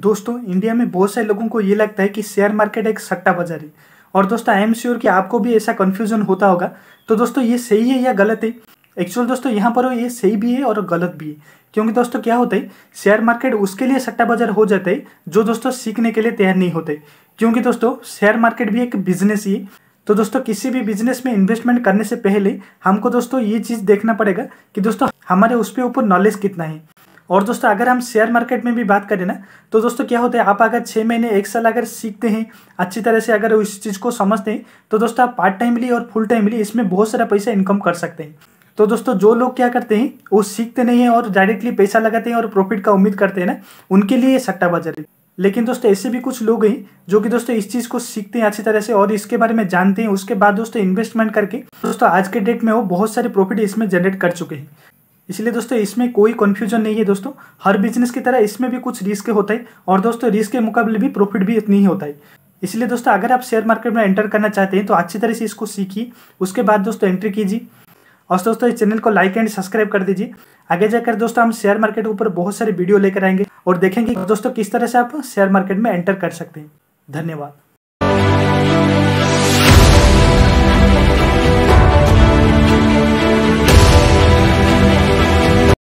दोस्तों, इंडिया में बहुत सारे लोगों को ये लगता है कि शेयर मार्केट एक सट्टा बाज़ार है। और दोस्तों आई एम श्योर कि आपको भी ऐसा कन्फ्यूज़न होता होगा। तो दोस्तों, ये सही है या गलत है? एक्चुअल दोस्तों, यहाँ पर ये सही भी है और गलत भी है। क्योंकि दोस्तों, क्या होता है? शेयर मार्केट उसके लिए सट्टा बाज़ार हो जाता है जो दोस्तों सीखने के लिए तैयार नहीं होते। क्योंकि दोस्तों शेयर मार्केट भी एक बिज़नेस ही है। तो दोस्तों, किसी भी बिज़नेस में इन्वेस्टमेंट करने से पहले हमको दोस्तों ये चीज़ देखना पड़ेगा कि दोस्तों, हमारे उस पर ऊपर नॉलेज कितना है। और दोस्तों, अगर हम शेयर मार्केट में भी बात करें ना तो दोस्तों क्या होता है, आप अगर छः महीने, एक साल अगर सीखते हैं, अच्छी तरह से अगर उस चीज़ को समझते हैं तो दोस्तों आप पार्ट टाइमली और फुल टाइमली इसमें बहुत सारा पैसा इनकम कर सकते हैं। तो दोस्तों, जो लोग क्या करते हैं, वो सीखते नहीं हैं और डायरेक्टली पैसा लगाते हैं और प्रॉफिट का उम्मीद करते हैं ना, उनके लिए सट्टा बाज़ार है। लेकिन दोस्तों, ऐसे भी कुछ लोग हैं, जो कि दोस्तों इस चीज़ को सीखते हैं अच्छी तरह से और इसके बारे में जानते हैं, उसके बाद दोस्तों इन्वेस्टमेंट करके, दोस्तों आज के डेट में वो बहुत सारे प्रॉफिट इसमें जनरेट कर चुके हैं। इसलिए दोस्तों, इसमें कोई कन्फ्यूज़न नहीं है दोस्तों। हर बिज़नेस की तरह इसमें भी कुछ रिस्क होता है और दोस्तों रिस्क के मुकाबले भी प्रॉफिट भी इतनी ही होता है। इसलिए दोस्तों, अगर आप शेयर मार्केट में एंटर करना चाहते हैं तो अच्छी तरह से इसको सीखिए। उसके बाद दोस्तों एंट्री कीजिए। और दोस्तों, इस चैनल को लाइक एंड सब्सक्राइब कर दीजिए। आगे जाकर दोस्तों, हम शेयर मार्केट के ऊपर बहुत सारे वीडियो लेकर आएँगे और देखेंगे दोस्तों, किस तरह से आप शेयर मार्केट में एंटर कर सकते हैं। धन्यवाद।